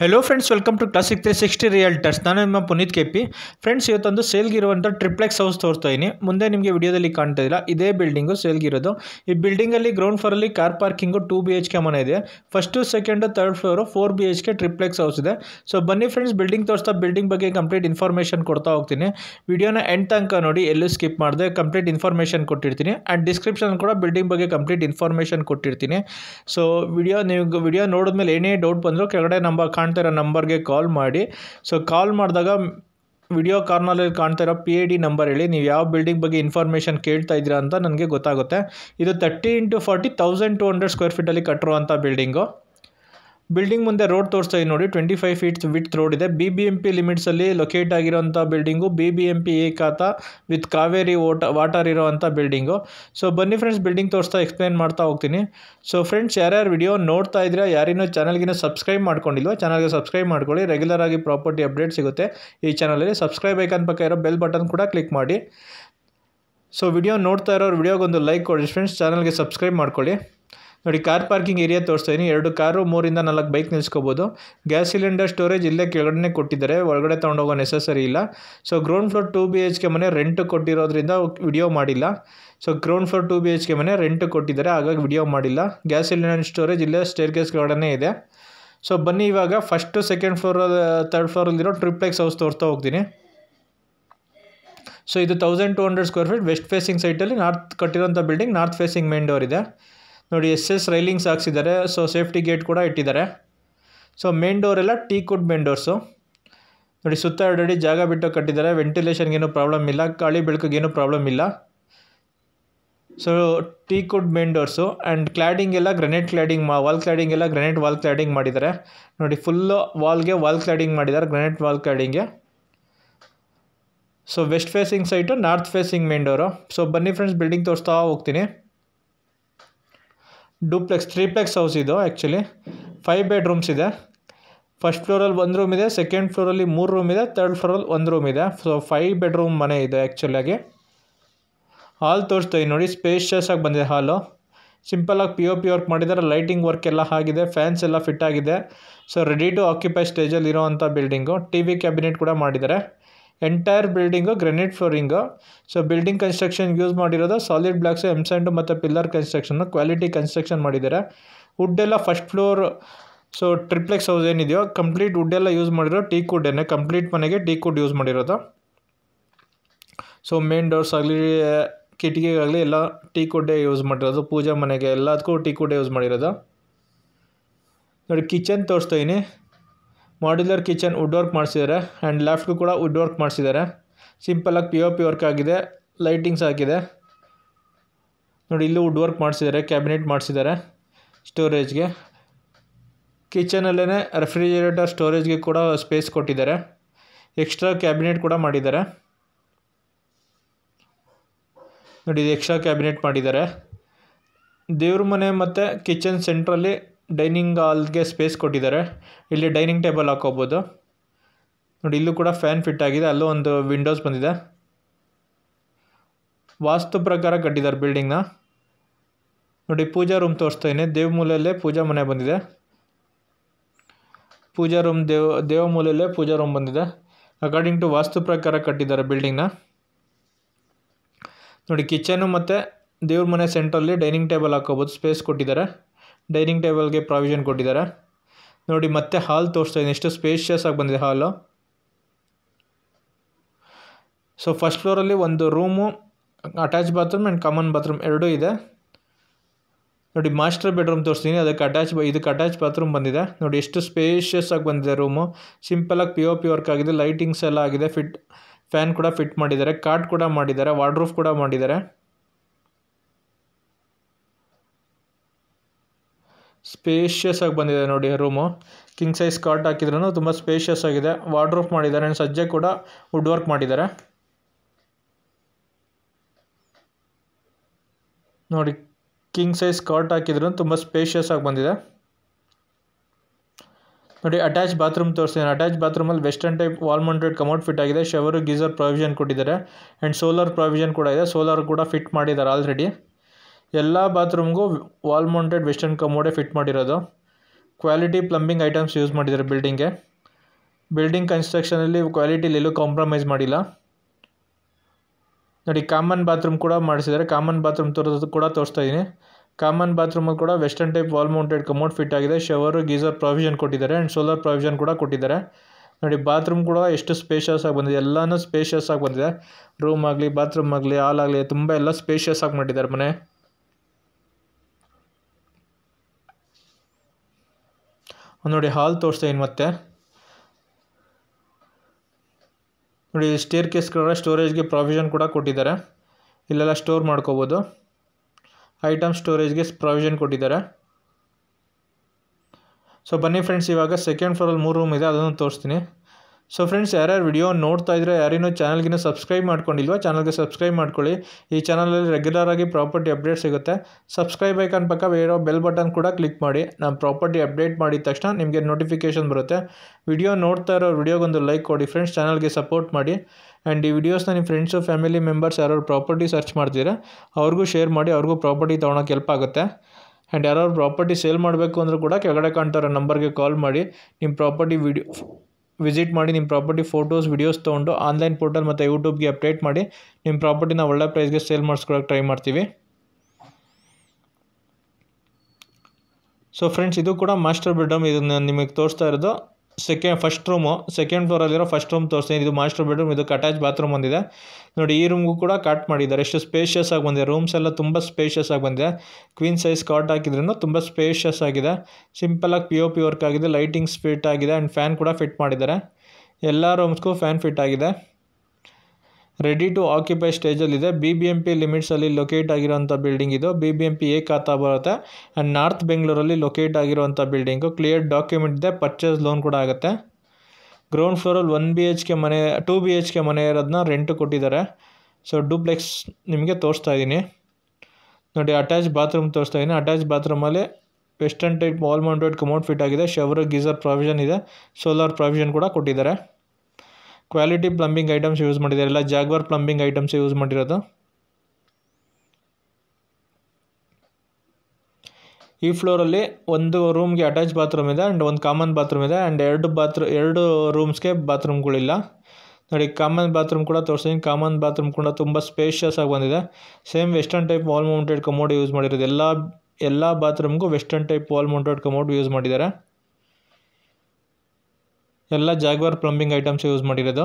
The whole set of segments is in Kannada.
Hello friends welcome to classic three sixty realtors ನಾನು ನಿಮ್ಮ ಪುನೀತ್ ಕೆಪಿ ಫ್ರೆಂಡ್ಸ್ ಇವತ್ತೊಂದು ಸೇಲ್ಗಿರುವಂಥ ಟ್ರಿಪ್ಲೆಕ್ಸ್ ಹೌಸ್ ತೋರಿಸ್ತಾ ಇದ್ದೀನಿ ಮುಂದೆ ನಿಮಗೆ ವಿಡಿಯೋದಲ್ಲಿ ಕಾಣ್ತಾ ಇಲ್ಲ. ಇದೇ ಬಿಲ್ಡಿಂಗು ಸೇಲ್ಗಿರೋದು ಈ ಬಿಲ್ಡಿಂಗಲ್ಲಿ ground ಫ್ಲೋರಲ್ಲಿ car parking two B H K ಮನೆ ಇದೆ. First second third floor four B H K triplex house ಇದೆ. ಸೊ ಬನ್ನಿ ಫ್ರೆಂಡ್ಸ್ ಬಿಲ್ಡಿಂಗ್ ತೋರಿಸ್ತಾ ಬಿಲ್ಡಿಂಗ್ ಬಗ್ಗೆ ಕಂಪ್ಲೀಟ್ ಇನ್ಫಾರ್ಮೇಷನ್ ಕೊಡ್ತಾ ಹೋಗ್ತೀನಿ. ವಿಡಿಯೋನ ಎಂಡ್ ತನಕ ನೋಡಿ, ಎಲ್ಲೂ ಸ್ಕಿಪ್ ಮಾಡಿದೆ ಕಂಪ್ಲೀಟ್ ಇನ್ಫಾರ್ಮೇಷನ್ ಕೊಟ್ಟಿರ್ತೀನಿ. ಆ್ಯಂಡ್ ಡಿಸ್ಕ್ರಿಪ್ಷನ್ ಕೂಡ ಬಿಲ್ಡಿಂಗ್ ಬಗ್ಗೆ ಕಂಪ್ಲೀಟ್ ಇನ್ಫಾರ್ಮೇಷನ್ ಕೊಟ್ಟಿರ್ತೀನಿ. ಸೊ ವಿಡಿಯೋ ನೀವು, ವಿಡಿಯೋ ನೋಡಿದ್ಮೇಲೆ ಏನೇ ಡೌಟ್ ಬಂದರೂ ಕೆಳಗಡೆ ನಂಬರ್ ಕಾಣ್ತಾ ಇರೋ ನಂಬರ್ಗೆ ಕಾಲ್ ಮಾಡಿ. ಸೊ ಕಾಲ್ ಮಾಡಿದಾಗ ವಿಡಿಯೋ ಕಾರ್ನಲ್ಲಿ ಕಾಣ್ತಾ ಇರೋ ಪಿ ಎ ಡಿ ನಂಬರ್ ಹೇಳಿ, ನೀವು ಯಾವ ಬಿಲ್ಡಿಂಗ್ ಬಗ್ಗೆ ಇನ್ಫಾರ್ಮೇಷನ್ ಕೇಳ್ತಾ ಇದ್ದೀರಾ ಅಂತ ನನಗೆ ಗೊತ್ತಾಗುತ್ತೆ. ಇದು thirty into forty thousand two hundred square ಫೀಟಲ್ಲಿ ಕಟ್ಟಿರುವಂಥ ಬಿಲ್ಡಿಂಗು ಬಿಲ್ಡಿಂಗ್ ಮುಂದೆ ರೋಡ್ ತೋರಿಸ್ತಾ ಇದೆ ನೋಡಿ twenty five feet width road ಇದೆ ಬಿ ಬಿ ಎಂ ಪಿ ಲಿಮಿಟ್ಸಲ್ಲಿ ಲೊಕೇಟ್ ಆಗಿರೋಂಥ building B B M P ಏಕಾತ with Kaveri ಓಟ ವಾಟರ್ ಇರೋವಂಥ ಬಿಲ್ಡಿಂಗು ಸೊ ಬನ್ನಿ ಫ್ರೆಂಡ್ಸ್ ಬಿಲ್ಡಿಂಗ್ ತೋರಿಸ್ತಾ ಎಕ್ಸ್ಪ್ಲೇನ್ ಮಾಡ್ತಾ ಹೋಗ್ತೀನಿ. ಸೊ ಫ್ರೆಂಡ್ಸ್ ಯಾರ್ಯಾರು ವಿಡಿಯೋ ನೋಡ್ತಾ ಇದ್ರೆ ಯಾರಿನೂ ಚಾನಲ್ಗಿನ ಸಬ್ಸ್ಕ್ರೈಬ್ ಮಾಡ್ಕೊಂಡಿಲ್ವೋ ಚಾನಲ್ಗೆ ಸಬ್ಸ್ಕ್ರೈಬ್ ಮಾಡ್ಕೊಳ್ಳಿ. ರೆಗ್ಯುಲರ್ ಆಗಿ ಪ್ರಾಪರ್ಟಿ ಅಪ್ಡೇಟ್ ಸಿಗುತ್ತೆ. ಈ ಚಾನಲಲ್ಲಿ ಸಬ್ಸ್ಕ್ರೈಬ್ ಐಕನ್ ಪಕ್ಕ ಇರೋ ಬೆಲ್ ಬಟನ್ ಕೂಡ ಕ್ಲಿಕ್ ಮಾಡಿ. ಸೊ ವಿಡಿಯೋ ನೋಡ್ತಾ ಇರೋರು ವಿಡಿಯೋಗೊಂದು ಲೈಕ್ ಕೊಡಿ ಫ್ರೆಂಡ್ಸ್ ಚಾನಲ್ಗೆ ಸಬ್ಸ್ಕ್ರೈಬ್ ಮಾಡ್ಕೊಳ್ಳಿ. ನೋಡಿ, ಕಾರ್ ಪಾರ್ಕಿಂಗ್ ಏರಿಯಾ ತೋರಿಸ್ತಾ ಇದ್ದೀನಿ ಎರಡು ಕಾರು, ಮೂರಿಂದ ನಾಲ್ಕು ಬೈಕ್ ನಿಲ್ಸ್ಕೋಬೋದು. ಗ್ಯಾಸ್ ಸಿಲಿಂಡರ್ ಸ್ಟೋರೇಜ್ ಇಲ್ಲೇ ಕೆಳಗಡೆ ಕೊಟ್ಟಿದ್ದಾರೆ. ಒಳಗಡೆ ತೊಗೊಂಡೋಗೋ ನೆಸಸರಿ ಇಲ್ಲ. So ground floor two B H K ಮನೆ ರೆಂಟ್ ಕೊಟ್ಟಿರೋದ್ರಿಂದ ವಿಡಿಯೋ ಮಾಡಿಲ್ಲ. So ground floor two B H K ಮನೆ ರೆಂಟ್ ಕೊಟ್ಟಿದ್ದಾರೆ. ಹಾಗಾಗಿ ವಿಡಿಯೋ ಮಾಡಿಲ್ಲ. ಗ್ಯಾಸ್ ಸಿಲಿಂಡರ್ ಸ್ಟೋರೇಜ್ ಇಲ್ಲೇ ಸ್ಟೇರ್ ಕೇಸ್ ಕೆಳಗಡೆ ಇದೆ. ಸೊ ಬನ್ನಿ ಇವಾಗ. ಫಸ್ಟು ಸೆಕೆಂಡ್ ಫ್ಲೋರ್ ತರ್ಡ್ ಫ್ಲೋರಲ್ಲಿರೋ ಟ್ರಿಪ್ಲೆಕ್ಸ್ ಹೌಸ್ ತೋರಿಸ್ತಾ ಹೋಗ್ತೀನಿ. ಸೊ ಇದು thousand two hundred square feet west facing ಸೈಟಲ್ಲಿ north ಕಟ್ಟಿರೋಂಥ building north facing main door ಇದೆ. ನೋಡಿ ಎಸ್ ಎಸ್ ರೈಲಿಂಗ್ಸ್ ಹಾಕ್ಸಿದ್ದಾರೆ. ಸೊ ಸೇಫ್ಟಿ ಗೇಟ್ ಕೂಡ ಇಟ್ಟಿದ್ದಾರೆ. ಸೊ ಮೇನ್ ಡೋರ್ ಎಲ್ಲ ಟೀ ಕುಡ್ ಮೇನ್ ಡೋರ್ಸು ನೋಡಿ, ಸುತ್ತ ಎರಡಡಿ ಜಾಗ ಬಿಟ್ಟು ಕಟ್ಟಿದ್ದಾರೆ. ವೆಂಟಿಲೇಷನ್ಗೇನು ಪ್ರಾಬ್ಲಮ್ ಇಲ್ಲ. ಗಾಳಿ ಬೆಳಕಿಗೇನು ಪ್ರಾಬ್ಲಮ್ ಇಲ್ಲ. So teak wood main doors and cladding ಎಲ್ಲ ಗ್ರನೇಟ್ ಕ್ಲಾಡಿಂಗ್ ಮಾ ವಾಲ್ ಕ್ಲಾಡಿಂಗ್ ಎಲ್ಲ ಗ್ರನೇಟ್ ವಾಲ್ ಕ್ಲಾಡಿಂಗ್ ಮಾಡಿದ್ದಾರೆ. ನೋಡಿ ಫುಲ್ಲು ವಾಲ್ಗೆ ವಾಲ್ ಕ್ಲಾಡಿಂಗ್ ಮಾಡಿದ್ದಾರೆ granite wall ಕ್ಲಾಡಿಂಗ್ಗೆ so west facing site north facing main door so ಬನ್ನಿ ಫ್ರೆಂಡ್ಸ್ ಬಿಲ್ಡಿಂಗ್ ತೋರಿಸ್ತಾ ಹೋಗ್ತೀನಿ. ಡೂಪ್ಲೆಕ್ಸ್, ತ್ರೀಪ್ಲೆಕ್ಸ್ ಹೌಸ್ ಇದು ಆ್ಯಕ್ಚುಲಿ ಫೈವ್ ಬೆಡ್ರೂಮ್ಸ್ ಇದೆ. ಫಸ್ಟ್ ಫ್ಲೋರಲ್ಲಿ ಒಂದು ರೂಮ್ ಇದೆ ಸೆಕೆಂಡ್ ಫ್ಲೋರಲ್ಲಿ ಮೂರು ರೂಮ್ ಇದೆ ತರ್ಡ್ ಫ್ಲೋರಲ್ಲಿ ಒಂದು ರೂಮ್ ಇದೆ. ಸೊ ಫೈವ್ ಬೆಡ್ರೂಮ್ ಮನೆ ಇದೆ ಆ್ಯಕ್ಚುಲಾಗಿ ಹಾಲ್ ತೋರಿಸ್ತೀವಿ ನೋಡಿ ಸ್ಪೇಷಿಯಸ್ ಆಗಿ ಬಂದಿದೆ ಹಾಲು ಸಿಂಪಲಾಗಿ ಪಿ ಒ ಪಿ ವರ್ಕ್ ಮಾಡಿದ್ದಾರೆ ಲೈಟಿಂಗ್ ವರ್ಕ್ ಎಲ್ಲ ಆಗಿದೆ ಫ್ಯಾನ್ಸ್ ಎಲ್ಲ ಫಿಟ್ ಆಗಿದೆ. ಸೊ ರೆಡಿ ಟು ಆಕ್ಯುಪೈ ಸ್ಟೇಜಲ್ಲಿ ಇರೋವಂಥ ಬಿಲ್ಡಿಂಗು ಟಿ ವಿ ಕ್ಯಾಬಿನೆಟ್ ಕೂಡ ಮಾಡಿದ್ದಾರೆ entire building granite flooring so building construction use ಮಾಡಿರೋದು ಸಾಲಿಡ್ ಬ್ಲಾಕ್ಸು ಎಮ್ಸೆಂಡು ಮತ್ತು ಪಿಲ್ಲರ್ ಕನ್ಸ್ಟ್ರಕ್ಷನ್ನು ಕ್ವಾಲಿಟಿ ಕನ್ಸ್ಟ್ರಕ್ಷನ್ ಮಾಡಿದ್ದಾರೆ. ವುಡ್ ಎಲ್ಲ first floor so triplex house ಏನಿದೆಯೋ ಕಂಪ್ಲೀಟ್ ವುಡ್ ಎಲ್ಲ ಯೂಸ್ ಮಾಡಿರೋ ಟೀ ಕುಡ್ಡೇನೆ ಕಂಪ್ಲೀಟ್ ಮನೆಗೆ ಟೀ ಕುಡ್ ಯೂಸ್ ಮಾಡಿರೋದು. ಸೊ ಮೇನ್ ಡೋರ್ಸ್ ಆಗಲಿ ಕಿಟಕಿಗಾಗಲಿ ಎಲ್ಲ ಟೀ ಕುಡ್ಡೇ ಯೂಸ್ ಮಾಡಿರೋದು. ಪೂಜಾ ಮನೆಗೆ ಎಲ್ಲದಕ್ಕೂ ಟೀ ಕುಡ್ಡೇ ಯೂಸ್ ಮಾಡಿರೋದು. ನೋಡಿ ಕಿಚನ್ ತೋರಿಸ್ತಾ ಮಾಡ್ಯುಲರ್ ಕಿಚನ್ ವುಡ್ ವರ್ಕ್ ಮಾಡಿಸಿದ್ದಾರೆ ಆ್ಯಂಡ್ ಲೆಫ್ಟ್ಗೂ ಕೂಡ ವುಡ್ ವರ್ಕ್ ಮಾಡಿಸಿದ್ದಾರೆ ಸಿಂಪಲಾಗಿ ಪಿ ಓ ಪಿ ವರ್ಕ್ ಆಗಿದೆ ಲೈಟಿಂಗ್ಸ್ ಆಗಿದೆ. ನೋಡಿ, ಇಲ್ಲೂ ವುಡ್ ವರ್ಕ್ ಮಾಡಿಸಿದ್ದಾರೆ ಕ್ಯಾಬಿನೆಟ್ ಮಾಡಿಸಿದ್ದಾರೆ ಸ್ಟೋರೇಜ್ಗೆ ಕಿಚನಲ್ಲೇ ರೆಫ್ರಿಜರೇಟರ್ ಸ್ಟೋರೇಜ್ಗೆ ಕೂಡ ಸ್ಪೇಸ್ ಕೊಟ್ಟಿದ್ದಾರೆ. ಎಕ್ಸ್ಟ್ರಾ ಕ್ಯಾಬಿನೆಟ್ ಕೂಡ ಮಾಡಿದ್ದಾರೆ. ನೋಡಿ, ಇದು ಎಕ್ಸ್ಟ್ರಾ ಕ್ಯಾಬಿನೆಟ್ ಮಾಡಿದ್ದಾರೆ. ದೇವ್ರ ಮನೆ ಮತ್ತು ಕಿಚನ್ ಸೆಂಟ್ರಲ್ಲಿ ಡೈನಿಂಗ್ ಹಾಲ್ಗೆ ಸ್ಪೇಸ್ ಕೊಟ್ಟಿದ್ದಾರೆ. ಇಲ್ಲಿ ಡೈನಿಂಗ್ ಟೇಬಲ್ ಹಾಕೋಬೋದು. ನೋಡಿ, ಇಲ್ಲೂ ಕೂಡ ಫ್ಯಾನ್ ಫಿಟ್ ಆಗಿದೆ. ಅಲ್ಲೂ ಒಂದು ವಿಂಡೋಸ್ ಬಂದಿದೆ. ವಾಸ್ತು ಪ್ರಕಾರ ಕಟ್ಟಿದ್ದಾರೆ ಬಿಲ್ಡಿಂಗ್ನ. ನೋಡಿ, ಪೂಜಾ ರೂಮ್ ತೋರಿಸ್ತಾ ಇದ್ದೀನಿ. ದೇವ ಮೂಲೆಯಲ್ಲೇ ಪೂಜಾ ಮನೆ ಬಂದಿದೆ. ಪೂಜಾ ರೂಮ್ ದೇವ ದೇವ ಮೂಲೆಯಲ್ಲೇ ಪೂಜಾ ರೂಮ್ ಬಂದಿದೆ. ಅಕಾರ್ಡಿಂಗ್ ಟು ವಾಸ್ತು ಪ್ರಕಾರ ಕಟ್ಟಿದ್ದಾರೆ ಬಿಲ್ಡಿಂಗ್ನ. ನೋಡಿ, ಕಿಚನು ಮತ್ತು ದೇವ್ರ ಮನೆ ಸೆಂಟ್ರಲ್ಲಿ ಡೈನಿಂಗ್ ಟೇಬಲ್ ಹಾಕೋಬೋದು. ಸ್ಪೇಸ್ ಕೊಟ್ಟಿದ್ದಾರೆ. ಡೈನಿಂಗ್ ಟೇಬಲ್ಗೆ ಪ್ರಾವಿಷನ್ ಕೊಟ್ಟಿದ್ದಾರೆ. ನೋಡಿ, ಮತ್ತೆ ಹಾಲ್ ತೋರಿಸ್ತಾ ಇದ್ದೀನಿ. ಎಷ್ಟು ಸ್ಪೇಷಿಯಸ್ ಆಗಿ ಬಂದಿದೆ ಹಾಲು. ಸೊ ಫಸ್ಟ್ ಫ್ಲೋರಲ್ಲಿ ಒಂದು room attach bathroom and common bathroom ಎರಡೂ ಇದೆ. ನೋಡಿ ಮಾಸ್ಟರ್ ಬೆಡ್ರೂಮ್ ತೋರಿಸ್ತೀನಿ. ಅದಕ್ಕೆ ಅಟ್ಯಾಚ್ ಇದಕ್ಕೆ ಅಟ್ಯಾಚ್ ಬಾತ್ರೂಮ್ ಬಂದಿದೆ. ನೋಡಿ, ಎಷ್ಟು ಸ್ಪೇಷಿಯಸ್ ಆಗಿ ಬಂದಿದೆ ರೂಮು. ಸಿಂಪಲಾಗಿ ಪಿ ಒ ಪಿ ವರ್ಕ್ ಆಗಿದೆ. ಲೈಟಿಂಗ್ಸ್ ಎಲ್ಲ ಆಗಿದೆ. ಫಿಟ್ ಫ್ಯಾನ್ ಕೂಡ ಫಿಟ್ ಮಾಡಿದ್ದಾರೆ. ಕಾಟ್ ಕೂಡ ಮಾಡಿದ್ದಾರೆ. ವಾರ್ಡ್ರೂಫ್ ಕೂಡ ಮಾಡಿದ್ದಾರೆ. ಸ್ಪೇಷಿಯಸ್ ಆಗಿ ಬಂದಿದೆ ನೋಡಿ ರೂಮು ಕಿಂಗ್ ಸೈಜ್ ಕಾಟ್ ಹಾಕಿದ್ರೂ ತುಂಬ ಸ್ಪೇಷಿಯಸ್ ಆಗಿದೆ. ವಾರ್ಡ್ರೋಫ್ ಮಾಡಿದ್ದಾರೆ. ಆ್ಯಂಡ್ ಸಜ್ಜೆ ಕೂಡ ವುಡ್ ವರ್ಕ್ ಮಾಡಿದ್ದಾರೆ. ನೋಡಿ ಕಿಂಗ್ ಸೈಜ್ ಕಾಟ್ ಹಾಕಿದ್ರು ತುಂಬ ಸ್ಪೇಷಿಯಸ್ ಆಗಿ ಬಂದಿದೆ. ನೋಡಿ ಅಟ್ಯಾಚ್ ಬಾತ್ರೂಮ್ ತೋರಿಸ್ತೀನಿ. Attach ಬಾತ್ರೂಮಲ್ಲಿ western type wall mounted commode fit ಆಗಿದೆ. ಶವರು ಗೀಸರ್ ಪ್ರಾವಿಷನ್ ಕೊಟ್ಟಿದ್ದಾರೆ. ಆ್ಯಂಡ್ ಸೋಲಾರ್ ಪ್ರೊವಿಷನ್ ಕೂಡ ಇದೆ. ಸೋಲಾರ್ ಕೂಡ ಫಿಟ್ ಮಾಡಿದ್ದಾರೆ ಆಲ್ರೆಡಿ ಎಲ್ಲ ಬಾತ್ರೂಮ್ಗೂ ವಾಲ್ ಮೌಂಟೆಡ್ ವೆಸ್ಟರ್ನ್ ಕಮೋಡೇ ಫಿಟ್ ಮಾಡಿರೋದು. ಕ್ವಾಲಿಟಿ ಪ್ಲಂಬಿಂಗ್ ಐಟಮ್ಸ್ ಯೂಸ್ ಮಾಡಿದ್ದಾರೆ ಬಿಲ್ಡಿಂಗ್ಗೆ ಬಿಲ್ಡಿಂಗ್ ಕನ್ಸ್ಟ್ರಕ್ಷನಲ್ಲಿ ಕ್ವಾಲಿಟಿಲಿ ಎಲ್ಲೂ ಕಾಂಪ್ರಮೈಸ್ ಮಾಡಿಲ್ಲ. ನೋಡಿ ಕಾಮನ್ ಬಾತ್ರೂಮ್ ಕೂಡ ಮಾಡಿಸಿದ್ದಾರೆ. ಕಾಮನ್ ಬಾತ್ರೂಮ್ ತೋರಿಸೋದು ಕೂಡ ತೋರಿಸ್ತಾ ಇದ್ದೀನಿ ಕಾಮನ್ ಬಾತ್ರೂಮಲ್ಲಿ ಕೂಡ western type wall mounted commode fit ಆಗಿದೆ. ಶವರು ಗೀಸರ್ ಪ್ರಾವಿಷನ್ ಕೊಟ್ಟಿದ್ದಾರೆ ಆ್ಯಂಡ್ ಸೋಲಾರ್ ಪ್ರಾವಿಷನ್ ಕೂಡ ಕೊಟ್ಟಿದ್ದಾರೆ. ನೋಡಿ ಬಾತ್ರೂಮ್ ಕೂಡ ಎಷ್ಟು ಸ್ಪೇಷಿಯಸ್ ಆಗಿ ಬಂದಿದೆ. ಎಲ್ಲನೂ ಸ್ಪೇಷಿಯಸ್ ಆಗಿ ಬಂದಿದೆ. ರೂಮ್ ಆಗಲಿ ಬಾತ್ರೂಮ್ ಆಗಲಿ ಹಾಲ್ ಆಗಲಿ, ತುಂಬ ಎಲ್ಲ ಸ್ಪೇಷಿಯಸ್ ಆಗಿ ಮಾಡಿದ್ದಾರೆ ಮನೆ. ನೋಡಿ, ಹಾಲ್ ತೋರಿಸ್ತಾ ಇನ್ನು ಮತ್ತೆ. ನೋಡಿ ಸ್ಟೇರ್ ಕೇಸ್ಗಳ ಸ್ಟೋರೇಜ್ಗೆ ಪ್ರಾವಿಷನ್ ಕೂಡ ಕೊಟ್ಟಿದ್ದಾರೆ. ಇಲ್ಲೆಲ್ಲ ಸ್ಟೋರ್ ಮಾಡ್ಕೋಬೋದು. ಐಟಮ್ ಸ್ಟೋರೇಜ್ಗೆ ಪ್ರಾವಿಷನ್ ಕೊಟ್ಟಿದ್ದಾರೆ. ಸೊ ಬನ್ನಿ ಫ್ರೆಂಡ್ಸ್ ಇವಾಗ ಸೆಕೆಂಡ್ ಫ್ಲೋರಲ್ಲಿ ಮೂರು ರೂಮ್ ಇದೆ, ಅದನ್ನು ತೋರಿಸ್ತೀನಿ. ಸೊ ಫ್ರೆಂಡ್ಸ್ ಯಾರ್ಯಾರು ವಿಡಿಯೋ ನೋಡ್ತಾ ಇದ್ರೆ ಯಾರೇನೋ ಚಾನಲ್ಗಿನ ಸಬ್ಸ್ಕ್ರೈಬ್ ಮಾಡ್ಕೊಂಡಿಲ್ವಾ ಚಾನಲ್ಗೆ ಸಬ್ಸ್ಕ್ರೈಬ್ ಮಾಡ್ಕೊಳ್ಳಿ. ಈ ಚಾನಲಲ್ಲಿ ರೆಗ್ಯುಲರ್ ಆಗಿ ಪ್ರಾಪರ್ಟಿ ಅಪ್ಡೇಟ್ ಸಿಗುತ್ತೆ. ಸಬ್ಸ್ಕ್ರೈಬ್ ಐಕಾನ್ ಪಕ್ಕ ಇರೋ ಬೆಲ್ ಬಟನ್ ಕೂಡ ಕ್ಲಿಕ್ ಮಾಡಿ. ನಾನು ಪ್ರಾಪರ್ಟಿ ಅಪ್ಡೇಟ್ ಮಾಡಿದ ತಕ್ಷಣ ನಿಮಗೆ ನೋಟಿಫಿಕೇಷನ್ ಬರುತ್ತೆ. ವಿಡಿಯೋ ನೋಡ್ತಾ ಇರೋ ವಿಡಿಯೋಗೊಂದು ಲೈಕ್ ಕೊಡಿ ಫ್ರೆಂಡ್ಸ್ ಚಾನಲ್ಗೆ ಸಪೋರ್ಟ್ ಮಾಡಿ. ಆ್ಯಂಡ್ ಈ ವಿಡಿಯೋಸ್ನ ನಿಮ್ಮ ಫ್ರೆಂಡ್ಸು ಫ್ಯಾಮಿಲಿ ಮೆಂಬರ್ಸ್ ಯಾರು ಪ್ರಾಪರ್ಟಿ ಸರ್ಚ್ ಮಾಡ್ತೀರಾ, ಅವ್ರಿಗೂ ಶೇರ್ ಮಾಡಿ, ಅವ್ರಿಗೂ ಪ್ರಾಪರ್ಟಿ ತೊಗೊಳಕ್ಕೆ ಹೆಲ್ಪ್ ಆಗುತ್ತೆ. ಆ್ಯಂಡ್ ಯಾರು ಪ್ರಾಪರ್ಟಿ ಸೇಲ್ ಮಾಡಬೇಕು ಅಂದರೂ ಕೂಡ ಕೆಳಗಡೆ ಕಾಣ್ತಾರೋ ನಂಬರ್ಗೆ ಕಾಲ್ ಮಾಡಿ. ನಿಮ್ಮ ಪ್ರಾಪರ್ಟಿ ವಿಡಿಯೋ ವಿಸಿಟ್ ಮಾಡಿ ನಿಮ್ಮ ಪ್ರಾಪರ್ಟಿ ಫೋಟೋಸ್, ವಿಡಿಯೋಸ್ ತೊಗೊಂಡು ಆನ್ಲೈನ್ ಪೋರ್ಟಲ್ ಮತ್ತು ಯೂಟ್ಯೂಬ್ಗೆ ಅಪ್ಡೇಟ್ ಮಾಡಿ ನಿಮ್ಮ ಪ್ರಾಪರ್ಟಿನ ಒಳ್ಳೆ ಪ್ರೈಸ್ಗೆ ಸೇಲ್ ಮಾಡಿಸ್ಕೊಳಕ್ಕೆ ಟ್ರೈ ಮಾಡ್ತೀವಿ. ಸೊ ಫ್ರೆಂಡ್ಸ್ ಇದು ಕೂಡ ಮಾಸ್ಟರ್ ಬೆಡ್ರೂಮ್ ಇದನ್ನು ನಿಮಗೆ ತೋರಿಸ್ತಾ ಇರೋದು. ಸೆಕೆಂಡ್ ಫಸ್ಟ್ ರೂಮು ಸೆಕೆಂಡ್ ಫ್ಲೋರಲ್ಲಿರೋ ಫಸ್ಟ್ ರೂಮ್ ತೋರಿಸ್ತೀನಿ ಇದು ಮಾಸ್ಟರ್ ಬೆಡ್ರೂಮ್ ಇದು ಅಟ್ಯಾಚ್ ಬಾತ್ರೂಮ್ ಬಂದಿದೆ ನೋಡಿ, ಈ ರೂಮ್ಗೂ ಕೂಡ ಕಟ್ ಮಾಡಿದ್ದಾರೆ. ಎಷ್ಟು ಸ್ಪೇಷಿಯಸ್ ಆಗಿ ಬಂದಿದೆ. ರೂಮ್ಸ್ ಎಲ್ಲ ತುಂಬ ಸ್ಪೇಷಿಯಸ್ ಆಗಿ ಬಂದಿದೆ. ಕ್ವೀನ್ ಸೈಜ್ ಕಾಟ್ ಹಾಕಿದ್ರೂ ತುಂಬ ಸ್ಪೇಷಿಯಸ್ ಆಗಿದೆ. ಸಿಂಪಲಾಗಿ ಪಿ ಒ ಪಿ ವರ್ಕ್ ಆಗಿದೆ. ಲೈಟಿಂಗ್ಸ್ ಫಿಟ್ ಆಗಿದೆ. ಆ್ಯಂಡ್ ಫ್ಯಾನ್ ಕೂಡ ಫಿಟ್ ಮಾಡಿದ್ದಾರೆ. ಎಲ್ಲ ರೂಮ್ಸ್ಗೂ ಫ್ಯಾನ್ ಫಿಟ್ ಆಗಿದೆ. ರೆಡಿ ಟು ಆಕ್ಯುಪೈ ಸ್ಟೇಜಲ್ಲಿದೆ. ಬಿ ಬಿ ಎಂ ಪಿ ಲಿಮಿಟ್ಸಲ್ಲಿ ಲೊಕೇಟ್ ಆಗಿರೋಂಥ ಬಿಲ್ಡಿಂಗ್ ಇದು. B B M P A khata ಬರುತ್ತೆ ಆ್ಯಂಡ್ ನಾರ್ತ್ ಬೆಂಗಳೂರಲ್ಲಿ ಲೊಕೇಟ್ ಆಗಿರುವಂಥ ಬಿಲ್ಡಿಂಗು. ಕ್ಲಿಯರ್ ಡಾಕ್ಯುಮೆಂಟ್ ಇದೆ. ಪರ್ಚೇಸ್ ಲೋನ್ ಕೂಡ ಆಗುತ್ತೆ. ಗ್ರೌಂಡ್ ಫ್ಲೋರಲ್ಲಿ ಒನ್ ಬಿ ಎಚ್ ಕೆ ಮನೆ, ಟೂ ಬಿ ಎಚ್ ಕೆ ಮನೆ ಇರೋದನ್ನ ರೆಂಟ್ ಕೊಟ್ಟಿದ್ದಾರೆ. ಸೊ, ಡೂಪ್ಲೆಕ್ಸ್ ನಿಮಗೆ ತೋರಿಸ್ತಾ ಇದ್ದೀನಿ. ನೋಡಿ, ಅಟ್ಯಾಚ್ ಬಾತ್ರೂಮ್ ತೋರಿಸ್ತಾ ಇದ್ದೀನಿ. Attach ಬಾತ್ರೂಮಲ್ಲಿ western type wall mounted commode fit ಆಗಿದೆ. ಶವರ್, ಗೀಸರ್ ಪ್ರಾವಿಷನ್ ಇದೆ. ಸೋಲಾರ್ ಪ್ರಾವಿಷನ್ ಕೂಡ ಕೊಟ್ಟಿದ್ದಾರೆ. ಕ್ವಾಲಿಟಿ ಪ್ಲಂಬಿಂಗ್ ಐಟಮ್ಸ್ ಯೂಸ್ ಮಾಡಿದ್ದಾರೆ. ಎಲ್ಲ ಜಾಗ್ವರ್ ಪ್ಲಂಬಿಂಗ್ ಐಟಮ್ಸ್ ಯೂಸ್ ಮಾಡಿರೋದು. ಈ ಫ್ಲೋರಲ್ಲಿ ಒಂದು ರೂಮ್ಗೆ ಅಟ್ಯಾಚ್ ಬಾತ್ರೂಮ್ ಇದೆ ಆ್ಯಂಡ್ ಒಂದು ಕಾಮನ್ ಬಾತ್ರೂಮ್ ಇದೆ ಆ್ಯಂಡ್ ಎರಡು ಬಾತ್ರೂ ಎರಡು ರೂಮ್ಸ್ಗೆ ಬಾತ್ರೂಮ್ಗಳಿಲ್ಲ ನೋಡಿ ಕಾಮನ್ ಬಾತ್ರೂಮ್ ಕೂಡ ತೋರಿಸ್ತೀನಿ ಕಾಮನ್ ಬಾತ್ರೂಮ್ ಕೂಡ ತುಂಬ ಸ್ಪೇಷಿಯಸ್ ಆಗಿ ಬಂದಿದೆ. Same western type wall mounted commode use ಮಾಡಿರೋದು. ಎಲ್ಲ ಎಲ್ಲ ಬಾತ್ರೂಮ್ಗೂ western type wall mounted commode use ಮಾಡಿದ್ದಾರೆ. ಎಲ್ಲ ಜಾಗ್ವಾರ್ ಪ್ಲಂಬಿಂಗ್ ಐಟಮ್ಸ್ ಯೂಸ್ ಮಾಡಿರೋದು.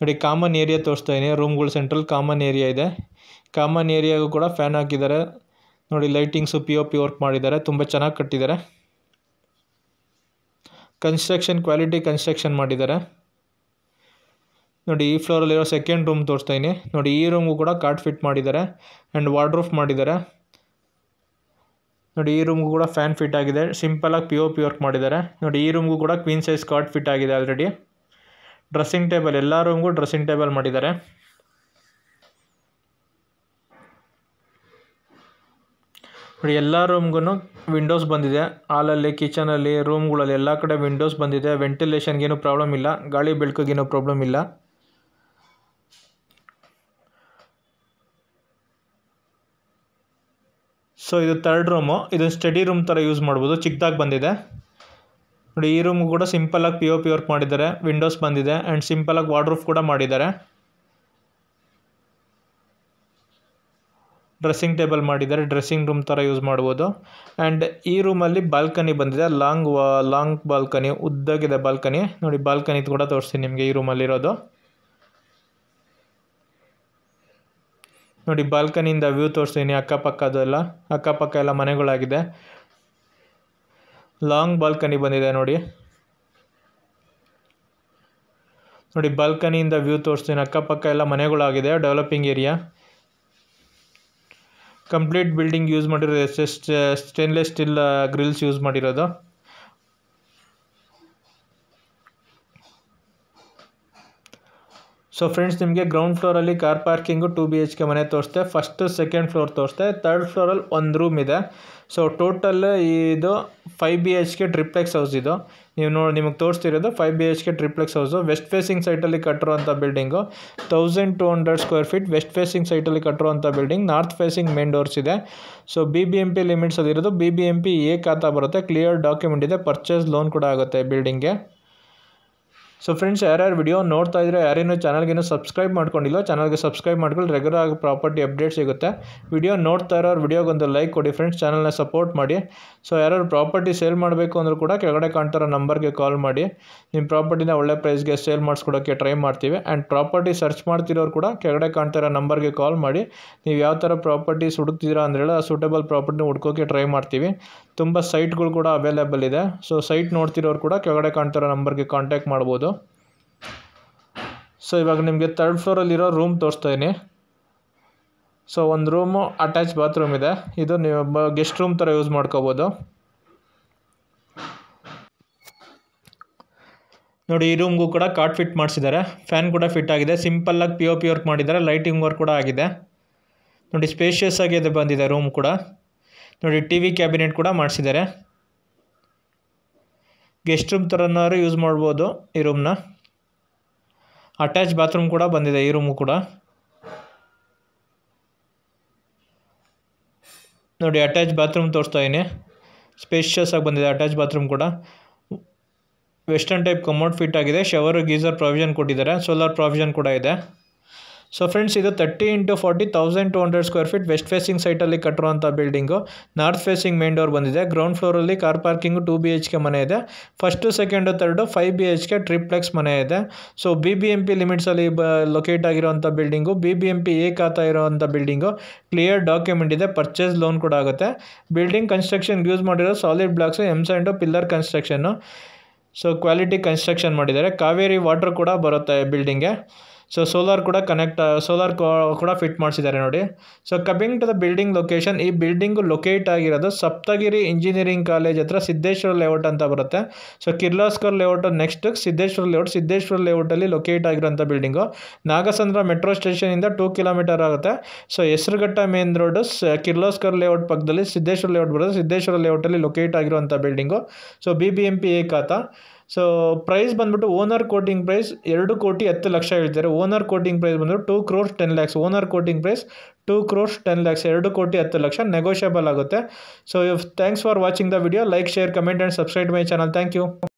ನೋಡಿ ಕಾಮನ್ ಏರಿಯಾ ತೋರಿಸ್ತಾ ಇದ್ದೀನಿ ರೂಮ್ಗಳು ಸೆಂಟ್ರಲ್ ಕಾಮನ್ ಏರಿಯಾ ಇದೆ. ಕಾಮನ್ ಏರಿಯಾಗೂ ಕೂಡ ಫ್ಯಾನ್ ಹಾಕಿದ್ದಾರೆ. ನೋಡಿ lightings P O P work ಮಾಡಿದ್ದಾರೆ. ತುಂಬ ಚೆನ್ನಾಗಿ ಕಟ್ಟಿದ್ದಾರೆ. ಕನ್ಸ್ಟ್ರಕ್ಷನ್ ಕ್ವಾಲಿಟಿ ಕನ್ಸ್ಟ್ರಕ್ಷನ್ ಮಾಡಿದ್ದಾರೆ. ನೋಡಿ, ಈ ಫ್ಲೋರಲ್ಲಿರೋ ಸೆಕೆಂಡ್ ರೂಮ್ ತೋರಿಸ್ತಾ ಇದ್ದೀನಿ ನೋಡಿ, ಈ ರೂಮು ಕೂಡ ಕಾರ್ಡ್ ಫಿಟ್ ಮಾಡಿದ್ದಾರೆ. ಆ್ಯಂಡ್ ವಾರ್ಡ್ರೂಫ್ ಮಾಡಿದ್ದಾರೆ. ನೋಡಿ, ಈ ರೂಮ್ಗೂ ಕೂಡ ಫ್ಯಾನ್ ಫಿಟ್ ಆಗಿದೆ. ಸಿಂಪಲಾಗಿ ಪಿ ಓ ಪಿ ವರ್ಕ್ ಮಾಡಿದ್ದಾರೆ. ನೋಡಿ, ಈ ರೂಮ್ಗೂ ಕೂಡ ಕ್ವೀನ್ ಸೈಜ್ ಕಾರ್ಡ್ ಫಿಟ್ ಆಗಿದೆ ಆಲ್ರೆಡಿ ಡ್ರೆಸ್ಸಿಂಗ್ ಟೇಬಲ್ ಎಲ್ಲ ರೂಮ್ಗೂ ಡ್ರೆಸ್ಸಿಂಗ್ ಟೇಬಲ್ ಮಾಡಿದ್ದಾರೆ. ನೋಡಿ, ಎಲ್ಲ ರೂಮ್ಗೂ ವಿಂಡೋಸ್ ಬಂದಿದೆ. ಹಾಲಲ್ಲಿ ಕಿಚನಲ್ಲಿ ರೂಮ್ಗಳಲ್ಲಿ ಎಲ್ಲ ಕಡೆ ವಿಂಡೋಸ್ ಬಂದಿದೆ. ವೆಂಟಿಲೇಷನ್ಗೇನು ಪ್ರಾಬ್ಲಮ್ ಇಲ್ಲ. ಗಾಳಿ ಬೆಳಕಿಗೇನು ಪ್ರಾಬ್ಲಮ್ ಇಲ್ಲ. ಸೊ ಇದು ಥರ್ಡ್ ರೂಮು ಇದು ಸ್ಟಡಿ ರೂಮ್ ಥರ ಯೂಸ್ ಮಾಡ್ಬೋದು. ಚಿಕ್ಕದಾಗಿ ಬಂದಿದೆ. ನೋಡಿ, ಈ ರೂಮ್ಗೂ ಕೂಡ ಸಿಂಪಲಾಗಿ ಪಿ ಒ ಪಿ ವರ್ಕ್ ಮಾಡಿದ್ದಾರೆ. ವಿಂಡೋಸ್ ಬಂದಿದೆ ಆ್ಯಂಡ್ ಸಿಂಪಲಾಗಿ ವಾರ್ಡ್ರೂಫ್ ಕೂಡ ಮಾಡಿದ್ದಾರೆ. ಡ್ರೆಸ್ಸಿಂಗ್ ಟೇಬಲ್ ಮಾಡಿದ್ದಾರೆ. ಡ್ರೆಸ್ಸಿಂಗ್ ರೂಮ್ ಥರ ಯೂಸ್ ಮಾಡ್ಬೋದು. ಆ್ಯಂಡ್ ಈ ರೂಮಲ್ಲಿ ಬಾಲ್ಕನಿ ಬಂದಿದೆ. ಲಾಂಗ್ ವಾ ಲಾಂಗ್ ಬಾಲ್ಕನಿ ಉದ್ದಾಗಿದೆ ಬಾಲ್ಕನಿ ನೋಡಿ ಬಾಲ್ಕನಿ ಕೂಡ ತೋರಿಸ್ತೀನಿ ನಿಮಗೆ ಈ ರೂಮಲ್ಲಿರೋದು ನೋಡಿ, ಬಾಲ್ಕನಿಯಿಂದ ವ್ಯೂ ತೋರಿಸ್ತೀನಿ ಅಕ್ಕಪಕ್ಕದೆಲ್ಲ, ಅಕ್ಕಪಕ್ಕ ಎಲ್ಲ ಮನೆಗಳಾಗಿದೆ. ಲಾಂಗ್ ಬಾಲ್ಕನಿ ಬಂದಿದೆ ನೋಡಿ. ನೋಡಿ, ಬಾಲ್ಕನಿಯಿಂದ ವ್ಯೂ ತೋರಿಸ್ತೀನಿ, ಅಕ್ಕಪಕ್ಕ ಎಲ್ಲ ಮನೆಗಳಾಗಿದೆ, developing area. Complete building use ಮಾಡಿರೋದು ಸ್ಟೇನ್ಲೆಸ್ ಸ್ಟೀಲ್ ಗ್ರಿಲ್ಸ್ ಯೂಸ್ ಮಾಡಿರೋದು. ಸೊ ಫ್ರೆಂಡ್ಸ್ ನಿಮಗೆ ground ಫ್ಲೋರಲ್ಲಿ car parking two B H K ಮನೆ ತೋರಿಸ್ತೆ ಫಸ್ಟ್ ಸೆಕೆಂಡ್ ಫ್ಲೋರ್ ತೋರಿಸ್ತೆ ತರ್ಡ್ ಫ್ಲೋರಲ್ಲಿ ಒಂದು ರೂಮ್ ಇದೆ. ಸೊ ಟೋಟಲ್ ಇದು five B H K triplex house ಇದು. ನೀವು ನೋಡಿ, ನಿಮಗೆ ತೋರಿಸ್ತಿರೋದು five B H K triplex house west facing ಸೈಟಲ್ಲಿ ಕಟ್ಟಿರುವಂಥ building thousand two hundred square feet west facing ಸೈಟಲ್ಲಿ ಕಟ್ಟಿರುವಂಥ building north facing main doors ಇದೆ. So B B M P ಲಿಮಿಟ್ಸಲ್ಲಿರೋದು B B M P A khata ಬರುತ್ತೆ. ಕ್ಲಿಯರ್ ಡಾಕ್ಯುಮೆಂಟ್ ಇದೆ. ಪರ್ಚೇಸ್ ಲೋನ್ ಕೂಡ ಆಗುತ್ತೆ ಬಿಲ್ಡಿಂಗ್ಗೆ ಸೊ ಫ್ರೆಂಡ್ಸ್ ಯಾರ್ಯಾರು ವಿಡಿಯೋ ನೋಡ್ತಾ ಇದ್ರೆ ಯಾರೇನು ಚಾನಲ್ಗೇನು ಸಬ್ಸ್ಕ್ರೈಬ್ ಮಾಡ್ಕೊಂಡಿಲ್ಲ ಚಾನಲ್ಗೆ ಸಬ್ಸ್ಕ್ರೈಬ್ ಮಾಡ್ಕೊಂಡು ರೆಗ್ಯುಲರ್ ಆಗಿ ಪ್ರಾಪರ್ಟಿ ಅಪ್ಡೇಟ್ ಸಿಗುತ್ತೆ. ವಿಡಿಯೋ ನೋಡ್ತಾ ಇರೋರು ವಿಡಿಯೋಗೊಂದು ಲೈಕ್ ಕೊಡಿ ಫ್ರೆಂಡ್ಸ್ ಚಾನಲ್ನ ಸಪೋರ್ಟ್ ಮಾಡಿ. ಸೊ ಯಾರು ಪ್ರಾಪರ್ಟಿ ಸೇಲ್ ಮಾಡಬೇಕು ಅಂದರೂ ಕೂಡ ಕೆಳಗಡೆ ಕಾಣ್ತಿರೋ ನಂಬರ್ಗೆ ಕಾಲ್ ಮಾಡಿ. ನಿಮ್ಮ ಪ್ರಾಪರ್ಟಿನ ಒಳ್ಳೆ ಪ್ರೈಸ್ಗೆ ಸೇಲ್ ಮಾಡಿಸ್ಕೊಡೋಕ್ಕೆ ಟ್ರೈ ಮಾಡ್ತೀವಿ. ಆ್ಯಂಡ್ ಪ್ರಾಪರ್ಟಿ ಸರ್ಚ್ ಮಾಡ್ತಿರೋರು ಕೂಡ ಕೆಳಗಡೆ ಕಾಣ್ತಿರೋ ನಂಬರ್ಗೆ ಕಾಲ್ ಮಾಡಿ. ನೀವು ಯಾವ ಥರ ಪ್ರಾಪರ್ಟೀಸ್ ಹುಡುಕ್ತಿದ್ದೀರಾ ಅಂದೇಳಿ ಆ ಸೂಟೇಬಲ್ ಪ್ರಾಪರ್ಟಿನ ಹುಡ್ಕೋಕ್ಕೆ ಟ್ರೈ ಮಾಡ್ತೀವಿ. ತುಂಬ ಸೈಟ್ಗಳು ಕೂಡ ಅವೈಲೇಬಲ್ ಇದೆ. ಸೊ ಸೈಟ್ ನೋಡ್ತಿರೋರು ಕೂಡ ಕೆಳಗಡೆ ಕಾಣ್ತಿರೋ ನಂಬರ್ಗೆ ಕಾಂಟ್ಯಾಕ್ಟ್ ಮಾಡ್ಬೋದು. ಸೊ ಇವಾಗ ನಿಮಗೆ ತರ್ಡ್ ಫ್ಲೋರಲ್ಲಿರೋ ರೂಮ್ ತೋರಿಸ್ತಾ ಇದ್ದೀನಿ ಸೊ ಒಂದು ರೂಮು ಅಟ್ಯಾಚ್ ಬಾತ್ರೂಮ್ ಇದೆ. ಇದು ನೀವು ಗೆಸ್ಟ್ ರೂಮ್ ಥರ ಯೂಸ್ ಮಾಡ್ಕೋಬೋದು. ನೋಡಿ, ಈ ರೂಮ್ಗೂ ಕೂಡ ಕಾಟ್ ಫಿಟ್ ಮಾಡಿಸಿದ್ದಾರೆ. ಫ್ಯಾನ್ ಕೂಡ ಫಿಟ್ ಆಗಿದೆ. ಸಿಂಪಲ್ಲಾಗಿ ಪಿ ಓ ಪಿ ವರ್ಕ್ ಮಾಡಿದ್ದಾರೆ. ಲೈಟಿಂಗ್ ವರ್ಕ್ ಕೂಡ ಆಗಿದೆ. ನೋಡಿ ಸ್ಪೇಷಿಯಸ್ ಆಗಿ ಅದು ಬಂದಿದೆ ರೂಮ್ ಕೂಡ. ನೋಡಿ ಟಿ ವಿ ಕ್ಯಾಬಿನೆಟ್ ಕೂಡ ಮಾಡಿಸಿದ್ದಾರೆ. ಗೆಸ್ಟ್ ರೂಮ್ ಥರನಾದ್ರು ಯೂಸ್ ಮಾಡ್ಬೋದು ಈ ರೂಮ್ನ ಅಟ್ಯಾಚ್ ಬಾತ್ರೂಮ್ ಕೂಡ ಬಂದಿದೆ, ಈ ರೂಮು ಕೂಡ. ನೋಡಿ ಅಟ್ಯಾಚ್ ಬಾತ್ರೂಮ್ ತೋರಿಸ್ತಾ ಇದೀನಿ. ಸ್ಪೇಷಿಯಸ್ ಆಗಿ ಬಂದಿದೆ ಅಟ್ಯಾಚ್ ಬಾತ್ರೂಮ್ ಕೂಡ. ವೆಸ್ಟರ್ನ್ ಟೈಪ್ ಕಮೋಡ್ ಫಿಟ್ ಆಗಿದೆ. ಶವರ್ ಗೀಸರ್ ಪ್ರಾವಿಷನ್ ಕೊಟ್ಟಿದ್ದಾರೆ. ಸೋಲಾರ್ ಪ್ರಾವಿಷನ್ ಕೂಡ ಇದೆ. ಸೊ ಫ್ರೆಂಡ್ಸ್ ಇದು thirty into forty thousand two hundred square feet west facing ಸೈಟಲ್ಲಿ ಕಟ್ಟಿರುವಂಥ building north facing main door ಬಂದಿದೆ. Ground ಫ್ಲೋರಲ್ಲಿ car parking two B H K ಮನೆ ಇದೆ. First second third five B H K triplex ಮನೆ ಇದೆ. So B B M P ಲಿಮಿಟ್ಸಲ್ಲಿ ಬ ಲೊಕೇಟ್ ಆಗಿರುವಂಥ building B B M P A khata ಇರುವಂಥ ಬಿಲ್ಡಿಂಗು ಕ್ಲಿಯರ್ ಡಾಕ್ಯುಮೆಂಟ್ ಇದೆ. ಪರ್ಚೇಸ್ ಲೋನ್ ಕೂಡ ಆಗುತ್ತೆ. ಬಿಲ್ಡಿಂಗ್ ಕನ್ಸ್ಟ್ರಕ್ಷನ್ಗೆ ಯೂಸ್ ಮಾಡಿರೋ solid blocks M sand pillar construction so quality construction ಮಾಡಿದ್ದಾರೆ. ಕಾವೇರಿ ವಾಟರ್ ಕೂಡ ಬರುತ್ತೆ ಬಿಲ್ಡಿಂಗ್ಗೆ ಸೊ ಸೋಲಾರ್ ಕೂಡ ಕನೆಕ್ಟ್ ಸೋಲಾರ್ ಕೂಡ ಫಿಟ್ ಮಾಡಿಸಿದ್ದಾರೆ ನೋಡಿ so coming to the building location ಈ ಬಿಲ್ಡಿಂಗು ಲೊಕೇಟ್ ಆಗಿರೋದು ಸಪ್ತಗಿರಿ ಇಂಜಿನಿಯರಿಂಗ್ ಕಾಲೇಜ್ ಹತ್ರ ಸಿದ್ದೇಶ್ವರ ಲೇಔಟ್ ಅಂತ ಬರುತ್ತೆ. So Kirloskar layout next Siddeshwara layout Siddeshwara ಲೇಔಟಲ್ಲಿ locate ಆಗಿರೋಂಥ ಬಿಲ್ಡಿಂಗು ನಾಗಸಂದ್ರ ಮೆಟ್ರೋ ಸ್ಟೇಷನಿಂದ ಟೂ ಕಿಲೋಮೀಟರ್ ಆಗುತ್ತೆ. So Hesaraghatta main road Kirloskar layout ಪಕ್ಕದಲ್ಲಿ ಸಿದ್ದೇಶ್ವರ ಲೇಔಟ್ ಬರುತ್ತೆ. ಸಿದ್ದೇಶ್ವರ ಲೇಔಟಲ್ಲಿ ಲೊಕೇಟ್ ಆಗಿರುವಂಥ building so B B M khata so price ಬಂದ್ಬಿಟ್ಟು ಓನರ್ ಕೋಟಿಂಗ್ ಪ್ರೈಸ್ ಎರಡು ಕೋಟಿ ಹತ್ತು ಲಕ್ಷ ಹೇಳ್ತಾರೆ. ಓನರ್ ಕೋಟಿಂಗ್ ಪ್ರೈಸ್ ಬಂದ್ಬಿಟ್ಟು two crores ten lakhs owner quoting price two crores ten lakhs ಎರಡು ಕೋಟಿ ಹತ್ತು ಲಕ್ಷ ನೆಗೋಷಿಯಬಲ್ ಆಗುತ್ತೆ. So thanks for watching the video like share comment and subscribe my channel thank you